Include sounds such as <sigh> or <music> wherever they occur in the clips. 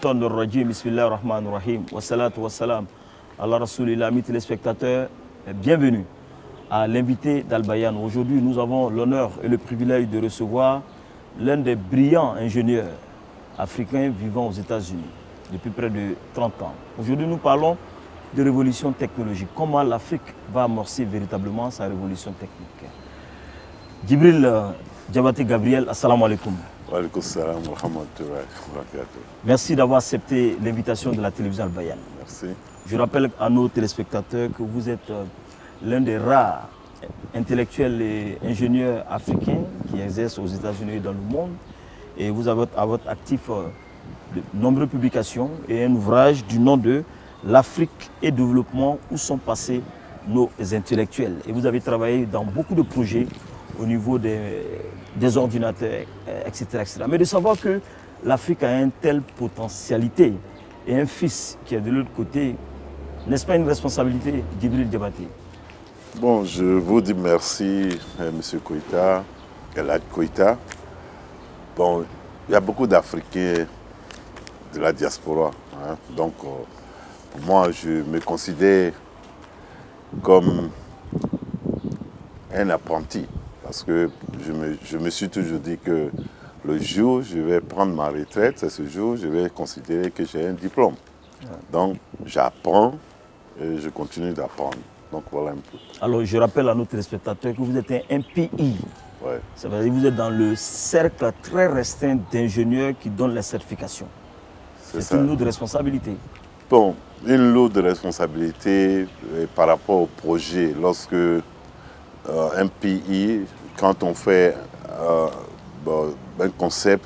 الشيطان الرجيم بسم الله الرحمن الرحيم والصلاة والسلام على رسول الله amis téléspectateurs bienvenue à l'invité d'Albayan aujourd'hui nous avons l'honneur et le privilège de recevoir l'un des brillants ingénieurs africains vivant aux États-Unis depuis près de 30 ans aujourd'hui nous parlons de révolution technologique comment l'Afrique va amorcer véritablement sa révolution technique Djibril Diabaté Gabriel assalamu alaikum Merci d'avoir accepté l'invitation de la télévision albayenne. Merci. Je rappelle à nos téléspectateurs que vous êtes l'un des rares intellectuels et ingénieurs africains qui exercent aux États-Unis et dans le monde. Et vous avez à votre actif de nombreuses publications et un ouvrage du nom de L'Afrique et développement, où sont passés nos intellectuels. Et vous avez travaillé dans beaucoup de projets au niveau des, ordinateurs, etc., etc. Mais de savoir que l'Afrique a une telle potentialité et un fils qui est de l'autre côté, n'est-ce pas une responsabilité d'Ibril Diabaté? Bon, je vous dis merci, M. Koïta, Elad Koïta. Bon, il y a beaucoup d'Africains de la diaspora. Hein. Donc, euh, moi, je me considère comme un apprenti. Parce que je me, je me, suis toujours dit que le jour où je vais prendre ma retraite, c'est ce jour où je vais considérer que j'ai un diplôme. Donc j'apprends et je continue d'apprendre. Donc voilà un peu. Alors je rappelle à nos téléspectateurs que vous êtes un MPI. Ouais. Ça veut dire que vous êtes dans le cercle très restreint d'ingénieurs qui donnent les certifications. C'est une lourde responsabilité. Bon, une lourde responsabilité par rapport au projet. Lorsque euh, un pays, quand on fait euh, un concept,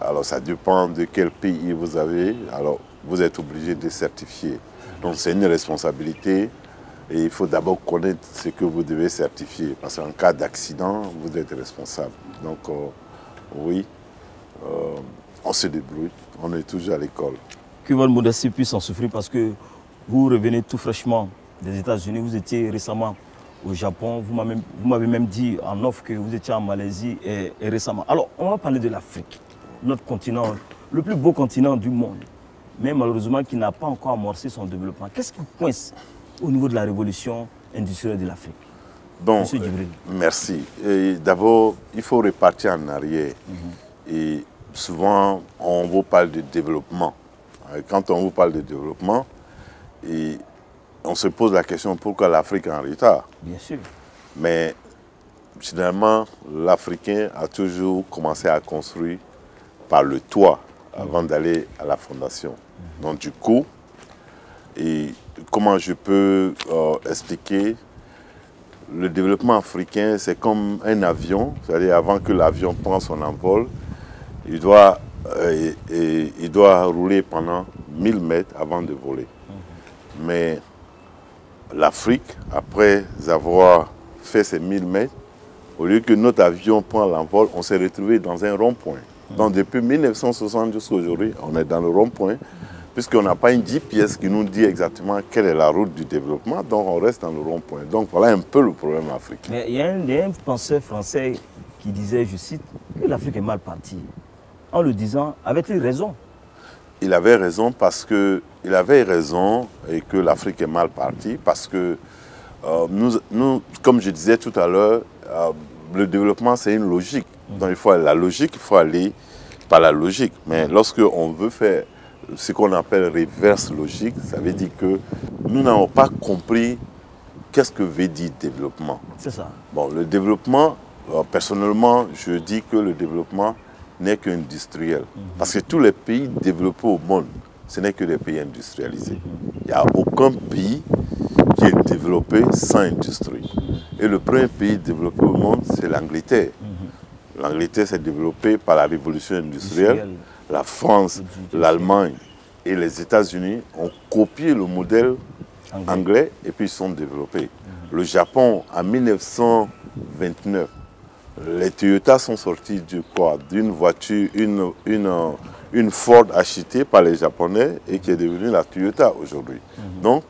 alors ça dépend de quel pays vous avez, alors vous êtes obligé de certifier. Donc c'est une responsabilité et il faut d'abord connaître ce que vous devez certifier parce qu'en cas d'accident, vous êtes responsable. Donc euh, oui, euh, on se débrouille, on est toujours à l'école. Que votre modestie puisse en souffrir parce que vous revenez tout fraîchement des États-Unis, vous étiez récemment au Japon. Vous m'avez même dit en offre que vous étiez en Malaisie et, et récemment. Alors, on va parler de l'Afrique, notre continent, le plus beau continent du monde, mais malheureusement qui n'a pas encore amorcé son développement. Qu'est-ce qui coince au niveau de la révolution industrielle de l'Afrique? Bon, euh, merci. D'abord, il faut repartir en arrière. Mm -hmm. Et souvent, on vous parle de développement. Quand on vous parle de développement, et on se pose la question pourquoi l'Afrique est en retard? Bien sûr. Mais finalement, l'Africain a toujours commencé à construire par le toit avant mmh. d'aller à la fondation. Mmh. Donc du coup, et comment je peux euh, expliquer le développement africain, c'est comme un avion, c'est-à-dire avant que l'avion prenne son envol, il doit, euh, et, et, il doit rouler pendant 1000 mètres avant de voler. Mmh. Mais l'Afrique, après avoir fait ces 1000 mètres, au lieu que notre avion prenne l'envol, on s'est retrouvé dans un rond-point. Donc depuis 1960 jusqu'à aujourd'hui, on est dans le rond-point, puisqu'on n'a pas une GPS qui nous dit exactement quelle est la route du développement, donc on reste dans le rond-point. Donc voilà un peu le problème africain. Mais il y a un, il y a un penseur français qui disait, je cite, que l'Afrique est mal partie. En le disant, avait-il raison il avait raison parce que il avait raison et que l'Afrique est mal partie parce que euh, nous, nous, comme je disais tout à l'heure, euh, le développement c'est une logique. Donc il faut la logique, il faut aller par la logique. Mais lorsque on veut faire ce qu'on appelle reverse logique, ça veut dire que nous n'avons pas compris qu'est-ce que veut dire développement. C'est ça. Bon, le développement, euh, personnellement, je dis que le développement n'est qu'industriel. Parce que tous les pays développés au monde, ce n'est que des pays industrialisés. Il n'y a aucun pays qui est développé sans industrie. Et le premier pays développé au monde, c'est l'Angleterre. L'Angleterre s'est développée par la révolution industrielle. Industriel. La France, l'Allemagne et les États-Unis ont copié le modèle anglais, et puis ils sont développés. Le Japon, en 1929, les Toyota sont sortis du quoi? D'une voiture, une, une, une, Ford achetée par les Japonais et qui est devenue la Toyota aujourd'hui. Mm -hmm. Donc,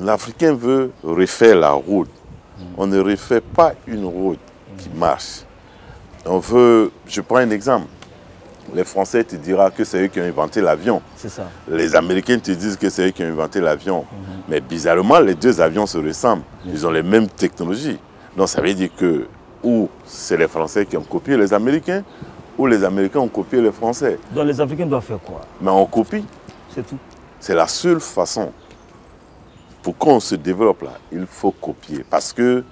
l'Africain veut refaire la route. Mm -hmm. On ne refait pas une route qui marche. On veut, je prends un exemple. les Français te diront que c'est eux qui ont inventé l'avion. C'est ça. Les Américains te disent que c'est eux qui ont inventé l'avion. Mais bizarrement, les deux avions se ressemblent. Ils ont les mêmes technologies. Donc ça veut dire que ou c'est les Français qui ont copié les Américains, ou les Américains ont copié les Français. Donc les Africains doivent faire quoi? Mais on copie. C'est tout. C'est la seule façon. Pour qu'on se développe là, il faut copier. Parce que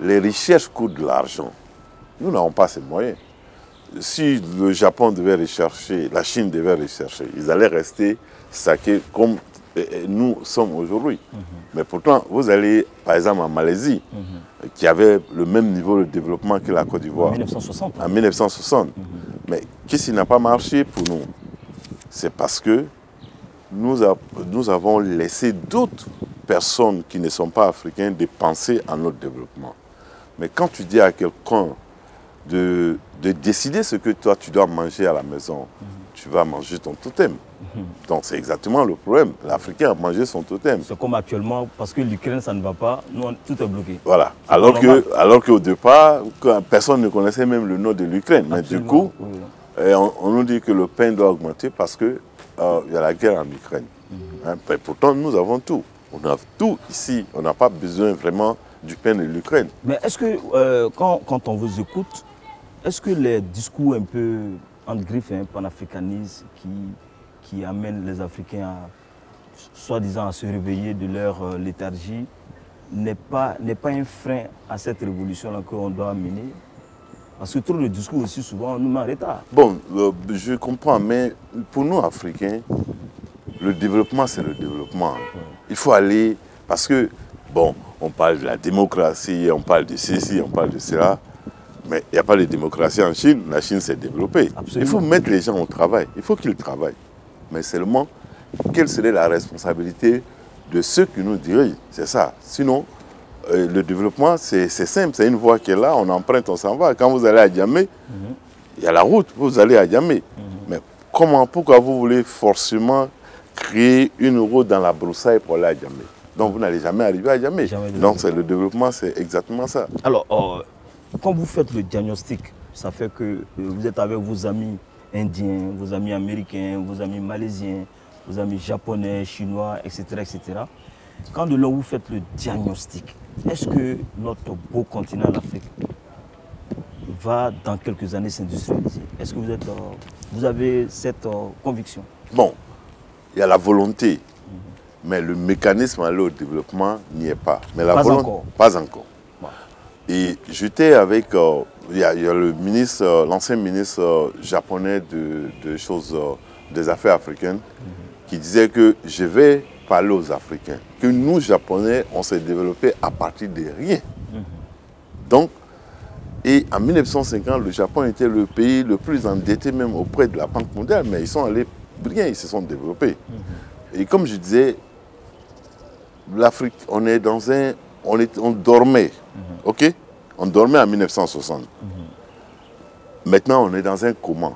les recherches coûtent de l'argent. Nous n'avons pas ces moyens. Si le Japon devait rechercher, la Chine devait rechercher, ils allaient rester saqués comme nous sommes aujourd'hui. Mais pourtant, vous allez, par exemple, en Malaisie, qui avait le même niveau de développement que la Côte En d'Ivoire 1960. en 1960. Mais qu'est-ce qui n'a pas marché pour nous? C'est parce que nous, a- nous avons laissé d'autres personnes qui ne sont pas africains de penser à notre développement. Mais quand tu dis à quelqu'un de, de décider ce que toi tu dois manger à la maison, tu vas manger ton totem. Donc c'est exactement le problème. L'Africain a mangé son totem. C'est comme actuellement, parce que l'Ukraine, ça ne va pas, nous, tout est bloqué. Voilà. Alors que, alors qu'au départ, personne ne connaissait même le nom de l'Ukraine. Mais du coup, oui. Et on, on nous dit que le pain doit augmenter parce qu'il y a la guerre en Ukraine. Mhm. Hein, mais pourtant, nous avons tout. On a tout ici. On n'a pas besoin vraiment du pain de l'Ukraine. Mais est-ce que, euh, quand, quand on vous écoute, est-ce que les discours un peu en griffe, hein, panafricanistes, qui, qui amènent les Africains à, soi-disant, à se réveiller de leur euh, léthargie, n'est pas, pas un frein à cette révolution-là qu'on doit mener Parce que trop de discours aussi, souvent, nous met en. Bon, euh, je comprends, mais pour nous, Africains, le développement, c'est le développement. Il faut aller, parce que, bon, on parle de la démocratie, on parle de ceci, on parle de cela, mais il n'y a pas de démocratie en Chine. La Chine s'est développée. Absolument. Il faut mettre les gens au travail. Il faut qu'ils travaillent. Mais seulement, quelle serait la responsabilité de ceux qui nous dirigent? C'est ça. Sinon, euh, le développement, c'est simple. C'est une voie qui est là, on emprunte, on s'en va. Quand vous allez à Djamé, il y a la route, vous allez à Djamé. Mais comment, pourquoi vous voulez forcément créer une route dans la broussaille pour aller à Djamé Donc vous n'allez jamais arriver à Djamé. Jamais de Donc le développement, c'est exactement ça. Alors, quand vous faites le diagnostic, ça fait que euh, vous êtes avec vos amis indiens, vos amis américains, vos amis malaisiens, vos amis japonais, chinois, etc. etc. Quand de là vous faites le diagnostic, est-ce que notre beau continent, l'Afrique, va dans quelques années s'industrialiser? Est-ce que vous, êtes, euh, vous avez cette euh, conviction? Bon, il y a la volonté, mais le mécanisme à aller au développement n'y est pas. Mais la Pas volonté, encore. Pas encore. Et j'étais avec, euh, il y, a- il y a le ministre, euh, l'ancien ministre euh, japonais de, de choses, des affaires africaines, qui disait que je vais parler aux Africains, que nous, Japonais, on s'est développé à partir de rien. Donc, et en 1950, le Japon était le pays le plus endetté même auprès de la Banque mondiale, mais ils sont allés bien, ils se sont développés. Et comme je disais, l'Afrique, on est dans un... On, est, on dormait, ok? On dormait en 1960. Maintenant, on est dans un coma.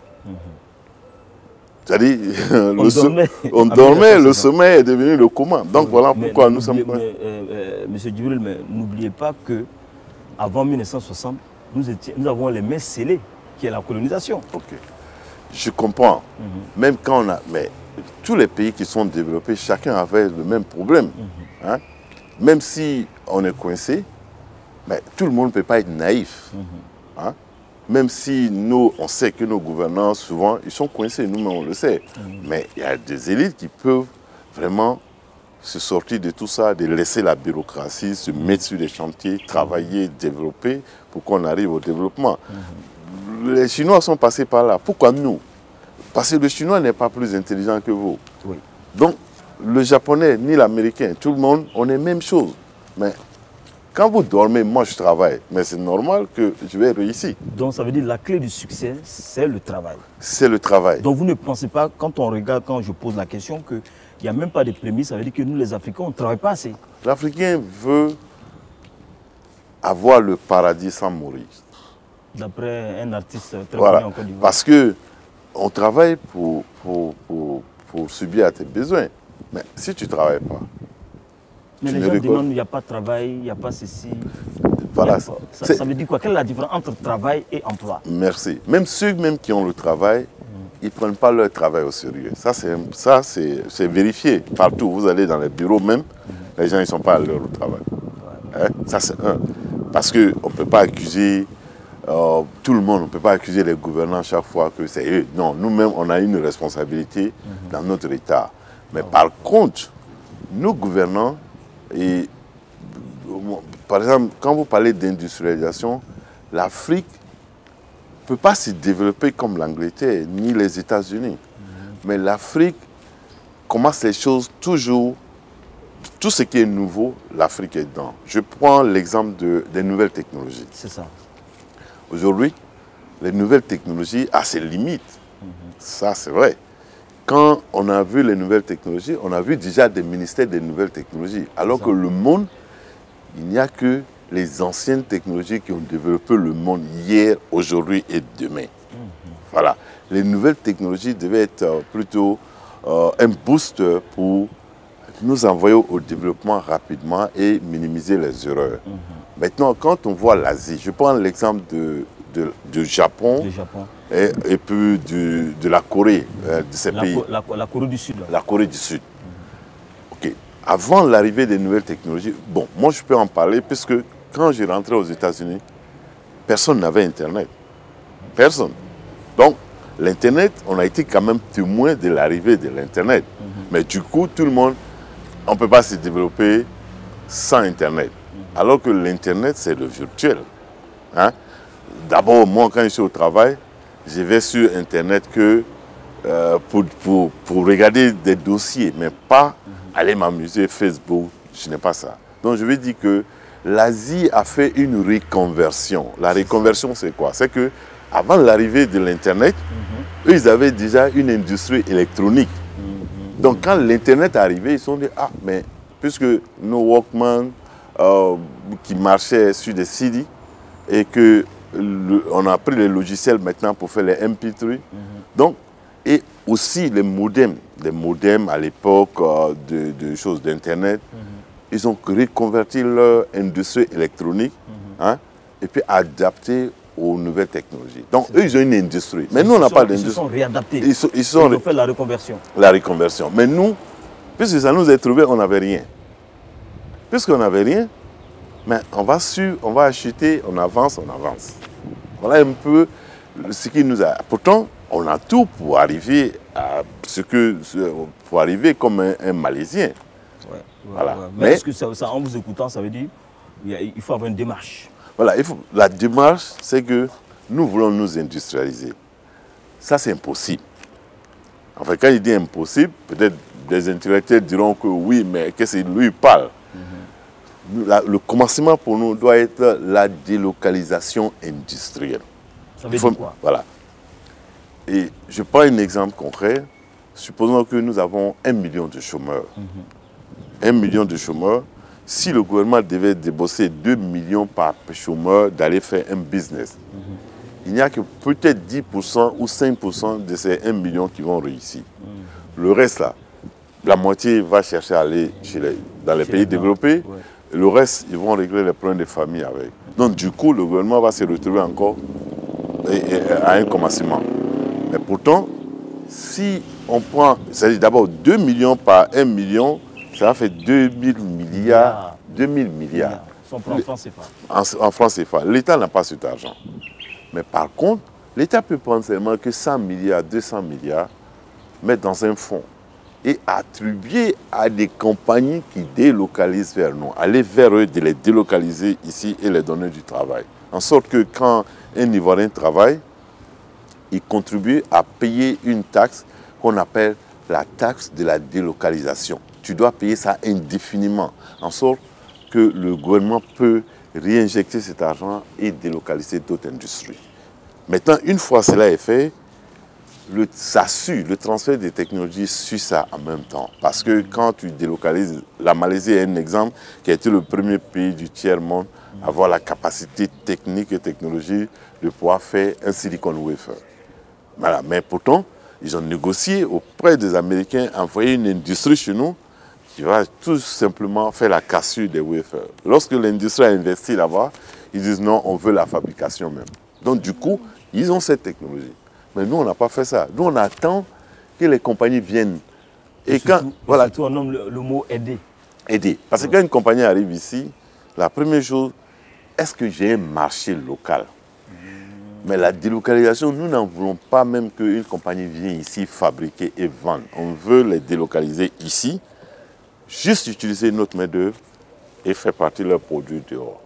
C'est-à-dire, <laughs> le so- dormait <laughs> on dormait, le 1960. sommeil est devenu le coma. Donc voilà Mais pourquoi nous sommes... mais, euh, euh, Monsieur Djibril, mais n'oubliez pas que avant 1960, nous, étions, nous avons les mains scellées, qui est la colonisation. Ok. Je comprends. Même quand on a. Mais tous les pays qui sont développés, chacun avait le même problème. hein? Même si on est coincé, mais tout le monde ne peut pas être naïf. hein. Même si nous, on sait que nos gouvernants, souvent, ils sont coincés, nous-mêmes, on le sait. Mais il y a des élites qui peuvent vraiment se sortir de tout ça, de laisser la bureaucratie, se mettre sur les chantiers, travailler, développer, pour qu'on arrive au développement. Les Chinois sont passés par là. Pourquoi nous? Parce que le Chinois n'est pas plus intelligent que vous. Oui. Donc, le Japonais ni l'Américain, tout le monde, on est même chose. Mais quand vous dormez, moi je travaille. Mais c'est normal que je vais réussir. Donc ça veut dire que la clé du succès, c'est le travail. C'est le travail. Donc vous ne pensez pas, quand on regarde, quand je pose la question, qu'il n'y a même pas de prémices, ça veut dire que nous les Africains, on ne travaille pas assez. L'Africain veut avoir le paradis sans mourir. D'après un artiste très Voilà. connu en Côte d'Ivoire. Parce que on travaille pour, pour, pour, pour subir à tes besoins. Mais si tu ne travailles pas, Mais les gens demandent, il n'y a pas de travail, il n'y a pas ceci. voilà. Ça, ça veut dire quoi? Quelle est la différence entre travail et emploi? Merci. Même ceux même qui ont le travail, ils ne prennent pas leur travail au sérieux. Ça, c'est vérifié partout. Vous allez dans les bureaux même, les gens ne sont pas à leur travail. Hein? Ça, c'est un. Parce qu'on ne peut pas accuser euh, tout le monde, on ne peut pas accuser les gouvernants chaque fois que c'est eux. Non, nous-mêmes, on a une responsabilité dans notre État. Mais par contre, nous gouvernants, et, par exemple, quand vous parlez d'industrialisation, l'Afrique ne peut pas se développer comme l'Angleterre, ni les États-Unis. Mais l'Afrique commence les choses toujours, tout ce qui est nouveau, l'Afrique est dedans. Je prends l'exemple de, des nouvelles technologies. C'est ça. Aujourd'hui, les nouvelles technologies ont ses limites. Ça, c'est vrai. Quand on a vu les nouvelles technologies, on a vu déjà des ministères des nouvelles technologies. Alors que le monde, il n'y a que les anciennes technologies qui ont développé le monde hier, aujourd'hui et demain. Voilà. Les nouvelles technologies devaient être euh, plutôt euh, un booster pour nous envoyer au développement rapidement et minimiser les erreurs. Maintenant, quand on voit l'Asie, je prends l'exemple de, du Japon, Et, puis de la Corée, euh, de ces la, pays. La, Corée du Sud. La Corée du Sud. Ok. Avant l'arrivée des nouvelles technologies, bon, moi je peux en parler puisque quand j'ai rentré aux États-Unis, personne n'avait Internet. Personne. Donc, l'Internet, on a été quand même témoin de l'arrivée de l'Internet. Mhm. Mais du coup, tout le monde, on ne peut pas se développer sans Internet. Alors que l'Internet, c'est le virtuel. Hein? D'abord, moi, quand je suis au travail, je vais sur Internet que euh, pour, pour, pour, regarder des dossiers, mais pas aller m'amuser Facebook. Je n'ai pas ça. Donc, je veux dire que l'Asie a fait une reconversion. La reconversion, c'est quoi? C'est que avant l'arrivée de l'Internet, eux, ils avaient déjà une industrie électronique. Donc, quand l'Internet est arrivé, ils se sont dit, ah, mais puisque nos Walkman, euh, qui marchait sur des CD et que on a pris les logiciels maintenant pour faire les MP3. Mhm. Donc, et aussi les modems, les modems à l'époque euh, de, choses d'Internet, ils ont reconverti leur industrie électronique mhm. hein, et puis adapté aux nouvelles technologies. Donc, eux, ils ont une industrie. Mais nous, on n'a pas d'industrie. Ils se sont réadaptés. Ils, sont, ils, ont fait la reconversion. La reconversion. Mais nous, puisque ça nous est trouvé, on n'avait rien. Puisqu'on n'avait rien, mais on va, su, on va acheter, on avance, on avance. Voilà un peu ce qui nous a... Pourtant, on a tout pour arriver à ce que... pour arriver comme un, Malaisien. voilà. Mais, est-ce que ça, en vous écoutant, ça veut dire qu'il faut avoir une démarche Voilà, il faut, la démarche, c'est que nous voulons nous industrialiser. Ça, c'est impossible. Enfin, quand il dit impossible, peut-être des intellectuels diront que oui, mais qu'est-ce qu'il lui parle? Le commencement pour nous doit être la délocalisation industrielle. Ça veut dire quoi? Voilà. Et je prends un exemple concret. Supposons que nous avons un million de chômeurs. Mhm. Un million de chômeurs. Si le gouvernement devait débosser 2 millions par chômeur d'aller faire un business, mhm. il n'y a que peut-être 10% ou 5% de ces 1 million qui vont réussir. Mhm. Le reste, là, la moitié va chercher à aller chez dans les pays développés. Le reste, ils vont régler les problèmes des familles avec. Donc du coup, le gouvernement va se retrouver encore à un commencement. Mais pourtant, si on prend, c'est-à-dire d'abord 2 millions par 1 million, ça fait 2000 milliards. 2000 milliards. En France, c'est pas. En, France, c'est pas. L'État n'a pas cet argent. Mais par contre, l'État peut prendre seulement que 100 milliards, 200 milliards, mettre dans un fonds et attribuer à des compagnies qui délocalisent vers nous. Aller vers eux, de les délocaliser ici et les donner du travail. En sorte que quand un Ivoirien travaille, il contribue à payer une taxe qu'on appelle la taxe de la délocalisation. Tu dois payer ça indéfiniment, en sorte que le gouvernement peut réinjecter cet argent et délocaliser d'autres industries. Maintenant, une fois cela est fait, le, ça le transfert des technologies suit ça en même temps. Parce que quand tu délocalises, la Malaisie est un exemple qui a été le premier pays du tiers-monde à avoir la capacité technique et technologique de pouvoir faire un silicon wafer. Mais pourtant, ils ont négocié auprès des Américains, envoyer une industrie chez nous qui va tout simplement faire la cassure des wafers. Lorsque l'industrie a investi là-bas, ils disent non, on veut la fabrication même. Donc du coup, ils ont cette technologie. Mais nous, on n'a pas fait ça. Nous, on attend que les compagnies viennent. Et, quand, voilà, surtout on nomme le, mot aider. Aider. Parce que quand une compagnie arrive ici, la première chose, est-ce que j'ai un marché local? Mais la délocalisation, nous n'en voulons pas même qu'une compagnie vienne ici fabriquer et vendre. On veut les délocaliser ici, juste utiliser notre main-d'œuvre et faire partie de leurs produits dehors.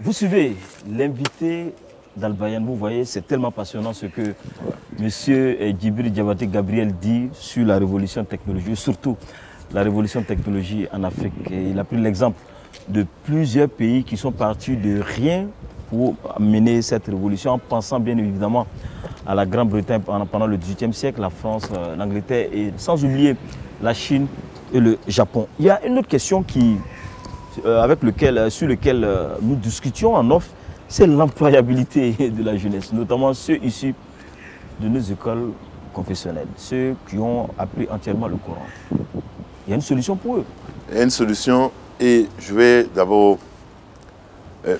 Vous suivez l'invité d'Albayan, vous voyez, c'est tellement passionnant ce que M. Djibril Diabaté Gabriel dit sur la révolution technologique, surtout la révolution technologique en Afrique. il a pris l'exemple de plusieurs pays qui sont partis de rien pour mener cette révolution en pensant bien évidemment à la Grande-Bretagne pendant le XVIIIe siècle, la France, euh, l'Angleterre et sans oublier la Chine et le Japon. Il y a une autre question qui, euh, avec lequel, euh, sur laquelle nous discutions en off, c'est l'employabilité de la jeunesse, notamment ceux issus de nos écoles confessionnelles, ceux qui ont appris entièrement le Coran. Il y a une solution pour eux. Il y a une solution et je vais d'abord... Euh,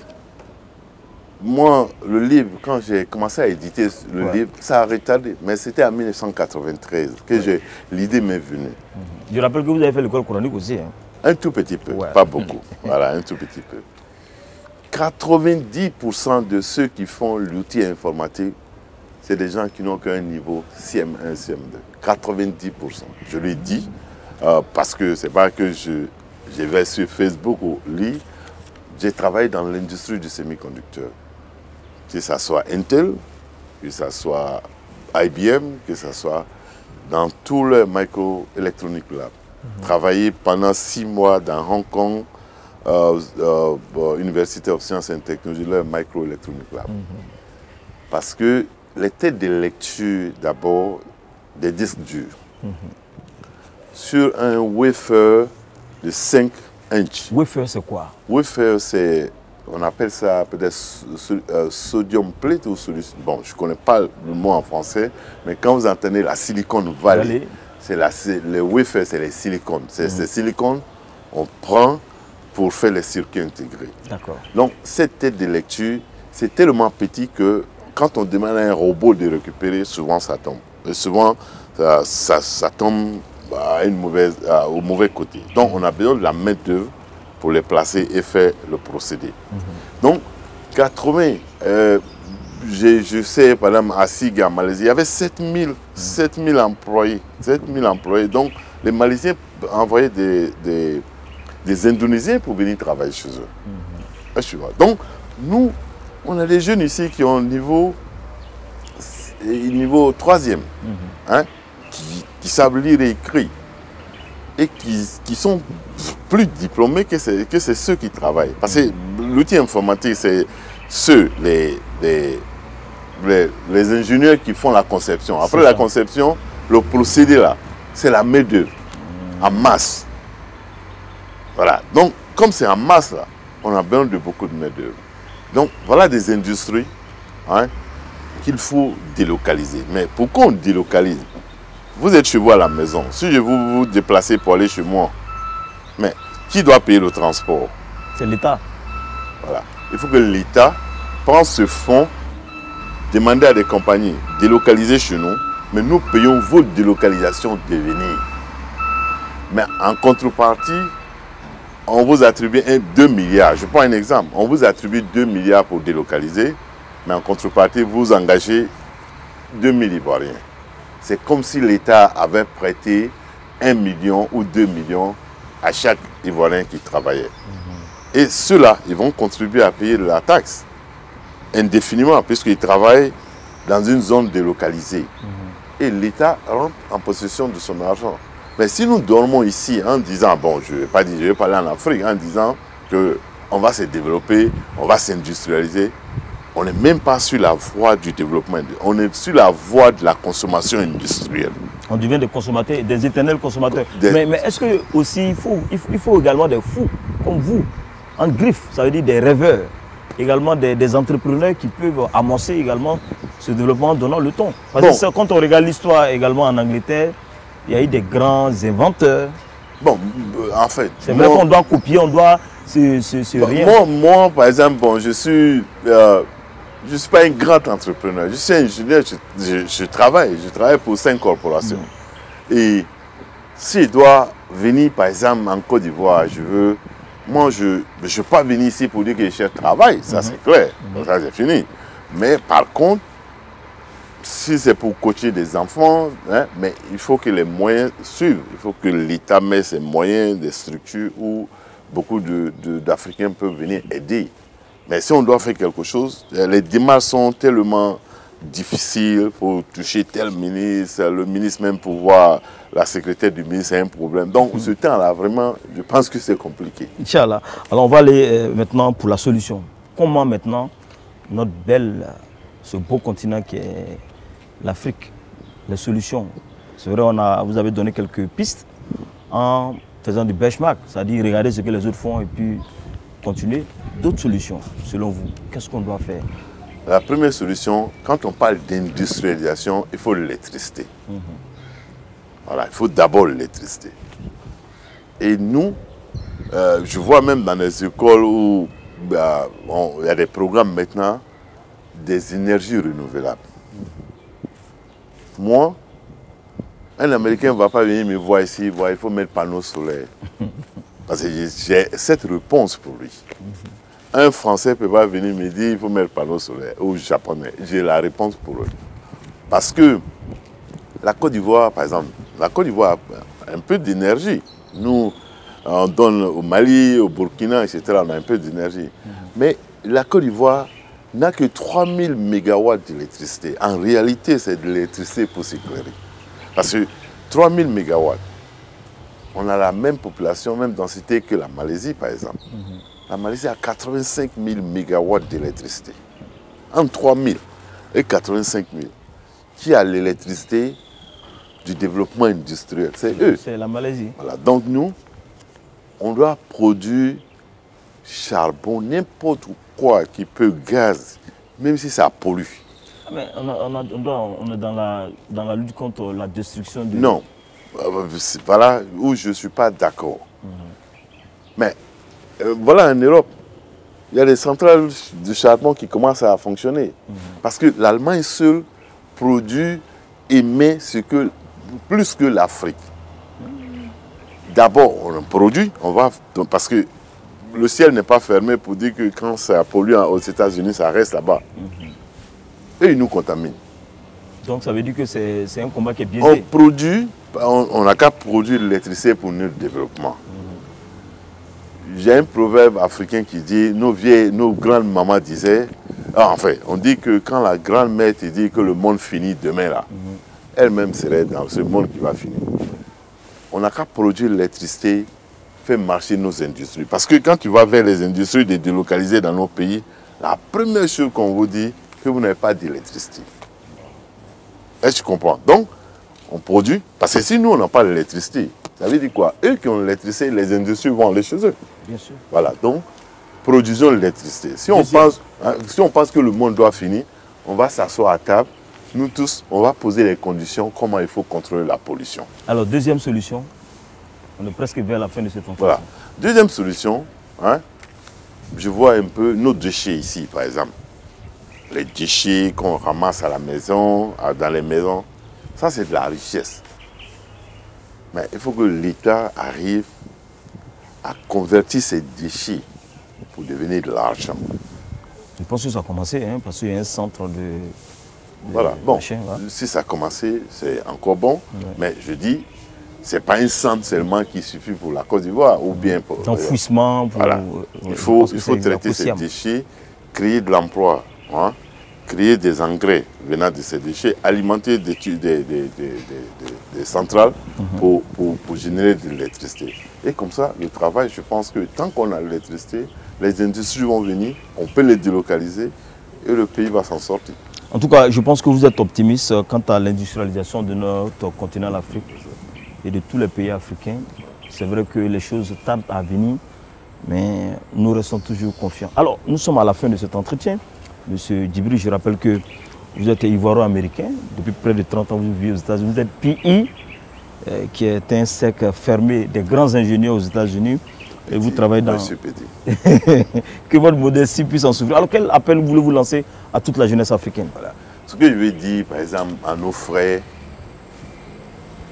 moi, le livre, quand j'ai commencé à éditer le livre, ça a retardé. Mais c'était en 1993 que l'idée m'est venue. Je rappelle que vous avez fait l'école coranique aussi. Hein. Un tout petit peu, pas beaucoup. voilà, un tout petit peu. 90% de ceux qui font l'outil informatique, c'est des gens qui n'ont qu'un niveau CM1, CM2. 90%. Je le dis euh, parce que c'est pas que je, je vais sur Facebook ou lire. J'ai travaillé dans l'industrie du semi-conducteur. Que ce soit Intel, que ce soit IBM, que ce soit dans tout le microelectronic lab. Mhm. Travaillé pendant six mois dans Hong Kong, Université of Sciences and Technology, le Microelectronic Lab. Mhm. Parce que les têtes de lecture, d'abord, des disques durs. Mhm. Sur un wafer de 5 inches. Wafer, c'est quoi? Wafer, c'est, on appelle ça peut-être euh, sodium plate ou solution. Bon, je ne connais pas le mot en français, mais quand vous entendez la silicone vallée, c'est le wafer, c'est les silicones. C'est mm ces silicones, on prend pour faire les circuits intégrés. Donc, cette tête de lecture, c'est tellement petit que quand on demande à un robot de récupérer, souvent ça tombe. Et souvent, ça, ça, tombe à une mauvaise, au mauvais côté. Donc, on a besoin de la main d'œuvre pour les placer et faire le procédé. Mhm. Donc, 80, euh, je, sais, par exemple, à Siga, en Malaisie, il y avait 7000, 7000 employés. 7000 employés. Donc, les Malaisiens envoyaient des des Indonésiens pour venir travailler chez eux. Mhm. Donc, nous, on a des jeunes ici qui ont niveau, niveau troisième, mhm. hein, qui, savent lire et écrire et qui, sont plus diplômés que c'est que ceux qui travaillent. Parce que mhm. l'outil informatique, c'est ceux, les, les, les, ingénieurs qui font la conception. Après la conception, le procédé là, c'est la main-d'œuvre en masse. Voilà. Donc, comme c'est en masse, là, on a besoin de beaucoup de main-d'œuvre. Donc, voilà des industries hein, qu'il faut délocaliser. Mais pourquoi on délocalise Vous êtes chez vous à la maison. Si je vous, vous déplacez pour aller chez moi, mais qui doit payer le transport? C'est l'État. Voilà. Il faut que l'État prenne ce fonds, demander à des compagnies délocaliser chez nous, mais nous payons vos délocalisations de venir. Mais en contrepartie, on vous attribue 2 milliards. Je prends un exemple. On vous attribue 2 milliards pour délocaliser, mais en contrepartie, vous engagez 2 000 Ivoiriens. C'est comme si l'État avait prêté 1 million ou 2 millions à chaque Ivoirien qui travaillait. Mhm. Et ceux-là, ils vont contribuer à payer la taxe indéfiniment, puisqu'ils travaillent dans une zone délocalisée. Mhm. Et l'État rentre en possession de son argent. Mais si nous dormons ici en disant, bon, je ne vais pas dire, je vais parler en Afrique, en disant qu'on va se développer, on va s'industrialiser, on n'est même pas sur la voie du développement, on est sur la voie de la consommation industrielle. On devient des consommateurs, des éternels consommateurs. Mais, est-ce que aussi il faut, il faut, également des fous comme vous, en griffe, ça veut dire des rêveurs, également des, entrepreneurs qui peuvent amorcer également ce développement en donnant le ton. Parce que quand on regarde l'histoire également en Angleterre, il y a eu des grands inventeurs. Bon, euh, en fait. C'est vrai qu'on doit copier, on doit se, se, rien. Moi, moi, par exemple, bon, je suis. Euh, je ne suis pas un grand entrepreneur. Je suis ingénieur, je, je, travaille. Je travaille pour cinq corporations. Et si je dois venir, par exemple, en Côte d'Ivoire, je veux. Moi, je ne veux pas venir ici pour dire que je cherche travail. Ça, c'est clair. Ça, c'est fini. Mais par contre, si c'est pour coacher des enfants, hein, mais il faut que les moyens suivent. Il faut que l'État mette ses moyens, des structures où beaucoup d'Africains peuvent venir aider. Mais si on doit faire quelque chose, les démarches sont tellement difficiles pour toucher tel ministre, le ministre même pour voir la secrétaire du ministre, c'est un problème. Donc ce temps-là, vraiment, je pense que c'est compliqué. Inch'Allah. Alors on va aller euh, maintenant pour la solution. Comment maintenant notre belle, ce beau continent qui est l'Afrique, les solutions C'est vrai, on a, vous avez donné quelques pistes en faisant du benchmark, c'est-à-dire regarder ce que les autres font et puis continuer. D'autres solutions, selon vous, qu'est-ce qu'on doit faire? La première solution, quand on parle d'industrialisation, il faut l'électricité. Mhm. Voilà, il faut d'abord l'électricité. Et nous, euh, je vois même dans les écoles où bah, il y a des programmes maintenant des énergies renouvelables. Moi, un Américain ne va pas venir me voir ici, voir, il faut mettre panneaux solaires. <laughs> Parce que j'ai cette réponse pour lui. Un Français ne peut pas venir me dire il faut mettre panneaux solaires, ou Japonais. J'ai la réponse pour eux. Parce que la Côte d'Ivoire, par exemple, la Côte d'Ivoire a un peu d'énergie. Nous, on donne au Mali, au Burkina, etc., on a un peu d'énergie. Mais la Côte d'Ivoire n'a que 3000 MW d'électricité. En réalité, c'est de l'électricité pour s'éclairer. Parce que 3000 MW, on a la même population, même densité que la Malaisie, par exemple. Mhm. La Malaisie a 85 000 MW d'électricité. Entre 3000 et 85 000. Qui a l'électricité du développement industriel? C'est eux. C'est la Malaisie. Voilà. Donc nous, on doit produire charbon, n'importe quoi qui peut gaz, même si ça pollue. Ah, mais on, on, est dans la, dans la lutte contre la destruction du... Non, euh, voilà où je ne suis pas d'accord. Mhm. Mais euh, voilà en Europe, il y a des centrales de charbon qui commencent à fonctionner. Mhm. Parce que l'Allemagne seule produit, émet ce que, plus que l'Afrique. D'abord, on produit, on va, parce que le ciel n'est pas fermé pour dire que quand ça pollue aux États-Unis, ça reste là-bas. Mhm. Et ils nous contaminent. Donc ça veut dire que c'est un combat qui est biaisé. On produit, on n'a qu'à produire l'électricité pour notre développement. Mhm. J'ai un proverbe africain qui dit, nos vieilles, nos grandes mamans disaient, ah, enfin, on dit que quand la grand-mère te dit que le monde finit demain là, mhm. elle-même serait dans ce monde qui va finir. On n'a qu'à produire l'électricité, faire marcher nos industries. Parce que quand tu vas vers les industries délocalisées dans nos pays, la première chose qu'on vous dit, que vous n'avez pas d'électricité. Est-ce que tu comprends? Donc, on produit, parce que si nous, on n'a pas d'électricité, ça veut dire quoi? Eux qui ont l'électricité, les industries vont aller chez eux. Bien sûr. Voilà, donc, produisons l'électricité. Si, on pense, hein, si on pense que le monde doit finir, on va s'asseoir à table, nous tous, on va poser les conditions, comment il faut contrôler la pollution. Alors, deuxième solution, on est presque vers la fin de cette entretien. Voilà. Deuxième solution, hein, je vois un peu nos déchets ici, par exemple les déchets qu'on ramasse à la maison, dans les maisons, ça c'est de la richesse. Mais il faut que l'État arrive à convertir ces déchets pour devenir de l'argent. Je pense que ça a commencé, hein, parce qu'il y a un centre de... voilà, bon, si ça a commencé, c'est encore bon, mais je dis, ce n'est pas un centre seulement qui suffit pour la Côte d'Ivoire, ou bien pour... L'enfouissement, voilà. il faut, il faut traiter ces déchets, créer de l'emploi. Hein créer des engrais venant de ces déchets, alimenter des, centrales mhm. pour, pour, générer de l'électricité. Et comme ça, le travail, je pense que tant qu'on a l'électricité, les industries vont venir, on peut les délocaliser et le pays va s'en sortir. En tout cas, je pense que vous êtes optimiste quant à l'industrialisation de notre continent, l'Afrique, et de tous les pays africains. C'est vrai que les choses tardent à venir, mais nous restons toujours confiants. Alors, nous sommes à la fin de cet entretien. Monsieur Djibril, je rappelle que vous êtes ivoiro-américain. Depuis près de 30 ans, vous vivez aux États-Unis. Vous êtes PI, euh, qui est un cercle fermé des grands ingénieurs aux États-Unis. Et vous travaillez dans... Suis petit. <laughs> que votre modestie puisse en souffrir. Alors quel appel voulez-vous lancer à toute la jeunesse africaine? Voilà. Ce que je veux dire, par exemple, à nos frères,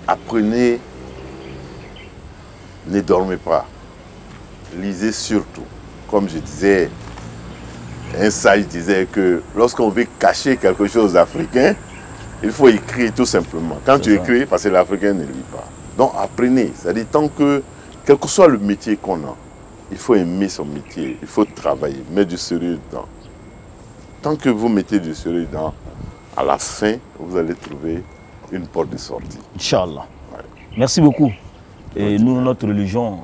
apprenez, ne dormez pas, lisez surtout. Comme je disais, un sage disait que lorsqu'on veut cacher quelque chose d'africain, il faut écrire tout simplement. Quand tu ça. écris, parce que l'Africain ne lit pas. Donc apprenez. C'est-à-dire tant que, quel que soit le métier qu'on a, il faut aimer son métier, il faut travailler, mettre du sérieux dedans. Tant que vous mettez du sérieux dedans, à la fin, vous allez trouver une porte de sortie. Inch'Allah. Ouais. Merci beaucoup. Et nous, notre religion,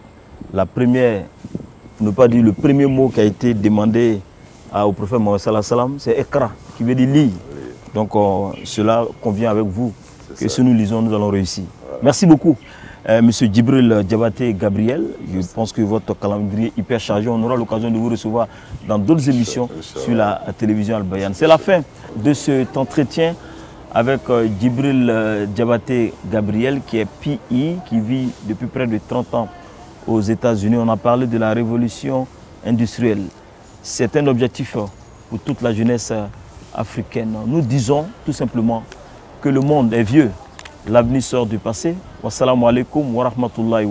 la première, pour ne pas dire le premier mot qui a été demandé au prophète Mohammed c'est Ekra, qui veut dire lit. Donc euh, cela convient avec vous, que ça. si nous lisons, nous allons réussir. Merci beaucoup. Euh, Monsieur Djibril Diabaté Gabriel, je pense que votre calendrier est hyper chargé. On aura l'occasion de vous recevoir dans d'autres émissions sur la télévision Al-Bayan. C'est la fin de cet entretien avec euh, Djibril euh, Diabaté Gabriel, qui est PI, qui vit depuis près de 30 ans aux États-Unis. On a parlé de la révolution industrielle. C'est un objectif euh, pour toute la jeunesse africaine. Nous disons tout simplement que le monde est vieux, l'avenir sort du passé. Wassalamu alaikum wa rahmatullahi.